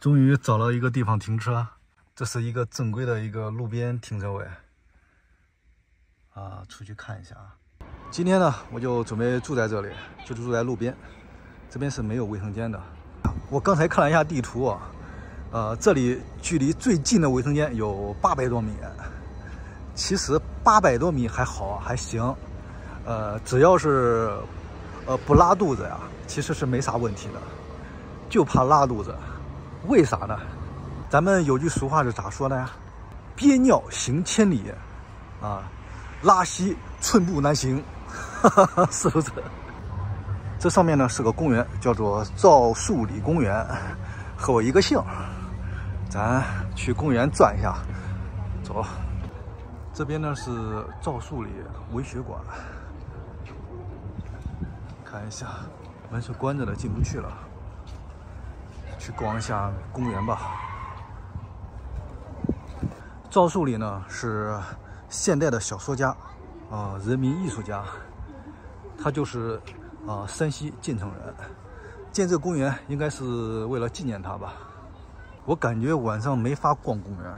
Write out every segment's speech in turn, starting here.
终于找了一个地方停车，这是一个正规的一个路边停车位。啊，出去看一下啊。今天呢，我就准备住在这里，就住在路边。这边是没有卫生间的。我刚才看了一下地图啊，呃，这里距离最近的卫生间有八百多米。其实八百多米还好，还行。呃，只要是呃不拉肚子呀，其实是没啥问题的。就怕拉肚子。为啥呢？咱们有句俗话是咋说的呀？憋尿行千里，啊，拉稀寸步难行，哈哈哈是不是？这上面呢是个公园，叫做赵树理公园，和我一个姓。咱去公园转一下，走。这边呢是赵树理文学馆，看一下，门是关着的，进不去了。去逛一下公园吧。赵树理呢是现代的小说家，啊，人民艺术家。他就是啊山西晋城人。建这公园应该是为了纪念他吧。我感觉晚上没法逛公园，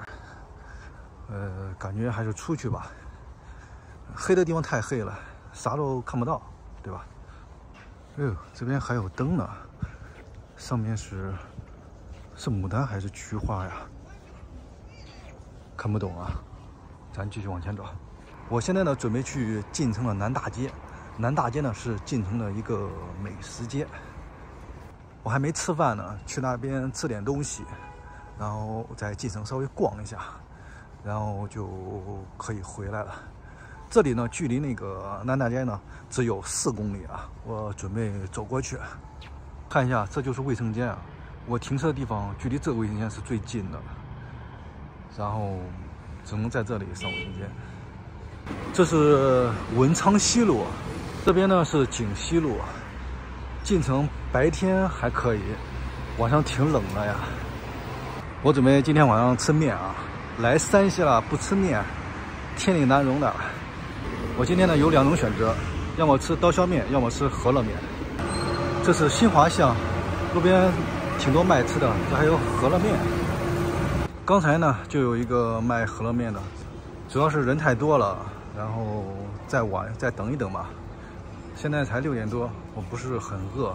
呃，感觉还是出去吧。黑的地方太黑了，啥都看不到，对吧？哎呦，这边还有灯呢，上面是。是牡丹还是菊花呀？看不懂啊，咱继续往前走。我现在呢，准备去晋城的南大街。南大街呢是晋城的一个美食街。我还没吃饭呢，去那边吃点东西，然后在晋城稍微逛一下，然后就可以回来了。这里呢，距离那个南大街呢只有四公里啊。我准备走过去，看一下，这就是卫生间啊。我停车的地方距离这个卫生间是最近的，然后只能在这里上卫生间。这是文昌西路，这边呢是景西路。进城白天还可以，晚上挺冷的呀。我准备今天晚上吃面啊，来山西了不吃面，天理难容的。我今天呢有两种选择，要么吃刀削面，要么吃饸饹面。这是新华巷路边。挺多卖吃的，这还有饸饹面。刚才呢就有一个卖饸饹面的，主要是人太多了，然后再晚再等一等吧。现在才六点多，我不是很饿。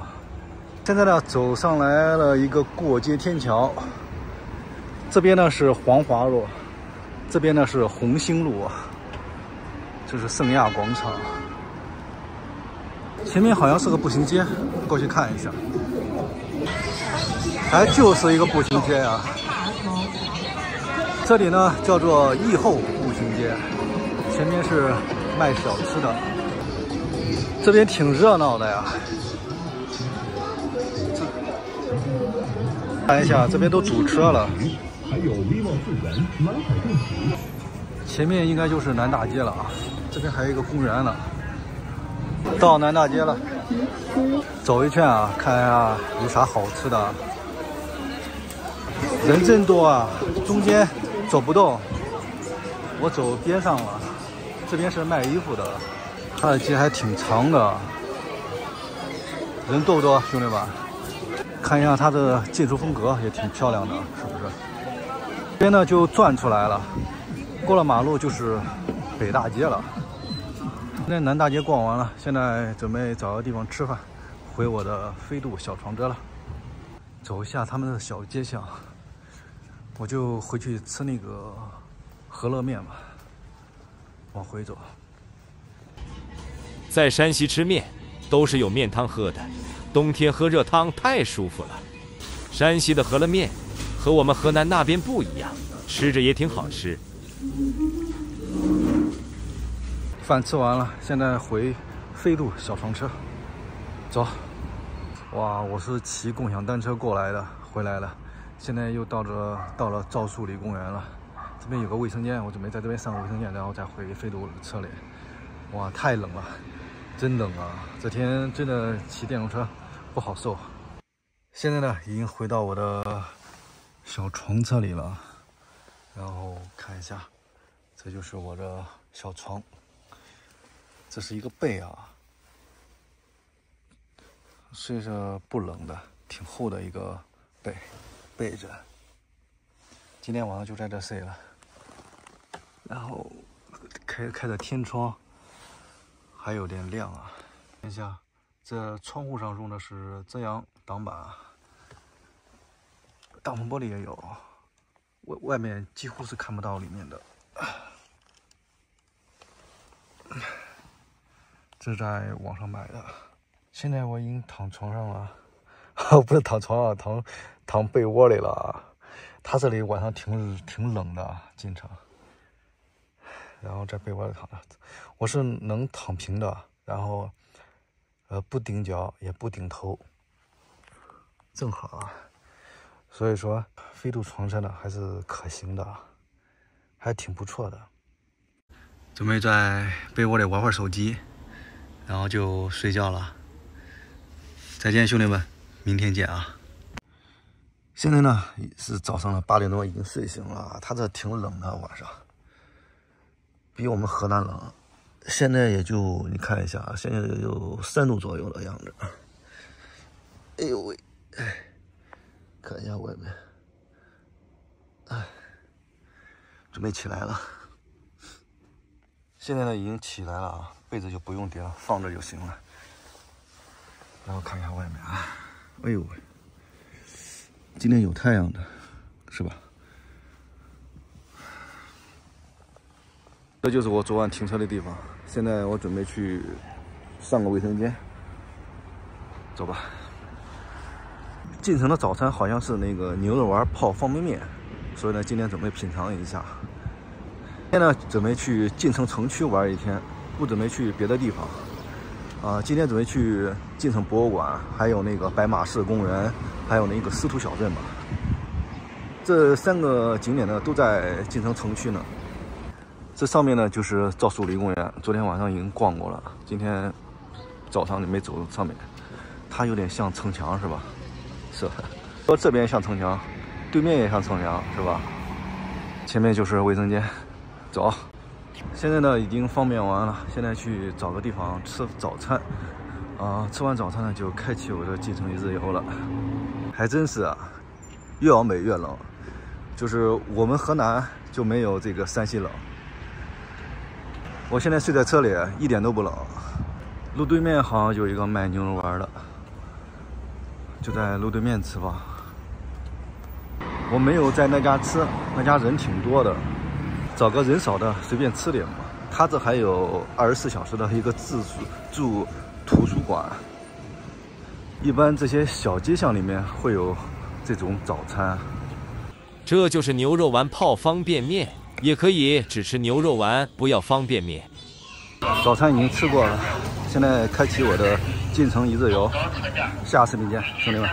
现在呢走上来了一个过街天桥，这边呢是黄华路，这边呢是红星路，这是圣亚广场。前面好像是个步行街，过去看一下。还就是一个步行街啊，这里呢叫做义后步行街，前面是卖小吃的，这边挺热闹的呀。看一下，这边都堵车了。还有 vivo 元南海前面应该就是南大街了啊，这边还有一个公园呢。到南大街了，走一圈啊，看一下有啥好吃的。人真多啊，中间走不动，我走边上了。这边是卖衣服的，它的街还挺长的。人多不多，兄弟们？看一下它的建筑风格也挺漂亮的，是不是？这边呢就转出来了，过了马路就是北大街了。那南大街逛完了，现在准备找个地方吃饭，回我的飞度小床车了。走一下他们的小街巷。我就回去吃那个饸饹面吧，往回走。在山西吃面都是有面汤喝的，冬天喝热汤太舒服了。山西的饸饹面和我们河南那边不一样，吃着也挺好吃。饭吃完了，现在回飞度小床车，走。哇，我是骑共享单车过来的，回来了。现在又到了到了赵树理公园了，这边有个卫生间，我准备在这边上个卫生间，然后再回飞度车里。哇，太冷了，真冷啊！这天真的骑电动车不好受。现在呢，已经回到我的小床车里了，然后看一下，这就是我的小床，这是一个被啊，睡着不冷的，挺厚的一个被。备着。今天晚上就在这睡了，然后开开着天窗，还有点亮啊。看一下，这窗户上用的是遮阳挡板，大风玻璃也有，外外面几乎是看不到里面的。这在网上买的，现在我已经躺床上了，不是躺床上，躺躺被窝里了。他这里晚上挺挺冷的，经常。然后在被窝里躺着，我是能躺平的，然后呃不顶脚也不顶头，正好啊。所以说飞度床车呢还是可行的，还挺不错的。准备在被窝里玩会手机。然后就睡觉了，再见兄弟们，明天见啊！现在呢是早上的八点多，已经睡醒了。他这挺冷的晚上，比我们河南冷。现在也就你看一下啊，现在也就三度左右的样子。哎呦喂，哎，看一下外面，哎，准备起来了。现在呢已经起来了啊。被子就不用叠了，放着就行了。然后看一下外面啊，哎呦喂，今天有太阳的，是吧？这就是我昨晚停车的地方。现在我准备去上个卫生间，走吧。进城的早餐好像是那个牛肉丸泡方便面，所以呢，今天准备品尝一下。现在准备去晋城城区玩一天。不准备去别的地方，啊，今天准备去晋城博物馆，还有那个白马寺公园，还有那个司徒小镇吧。这三个景点呢都在晋城城区呢。这上面呢就是赵树理公园，昨天晚上已经逛过了，今天早上就没走上面。它有点像城墙是吧？是吧。说这边像城墙，对面也像城墙是吧？前面就是卫生间，走。现在呢，已经方便完了。现在去找个地方吃早餐，啊，吃完早餐呢，就开启我的晋城一日游了。还真是啊，越往北越冷，就是我们河南就没有这个山西冷。我现在睡在车里，一点都不冷。路对面好像有一个卖牛肉丸的，就在路对面吃吧。我没有在那家吃，那家人挺多的。找个人少的随便吃点嘛。他这还有二十四小时的一个自助图书馆。一般这些小街巷里面会有这种早餐。这就是牛肉丸泡方便面，也可以只吃牛肉丸，不要方便面。早餐已经吃过了，现在开启我的进城一日游。下次视频见，兄弟们。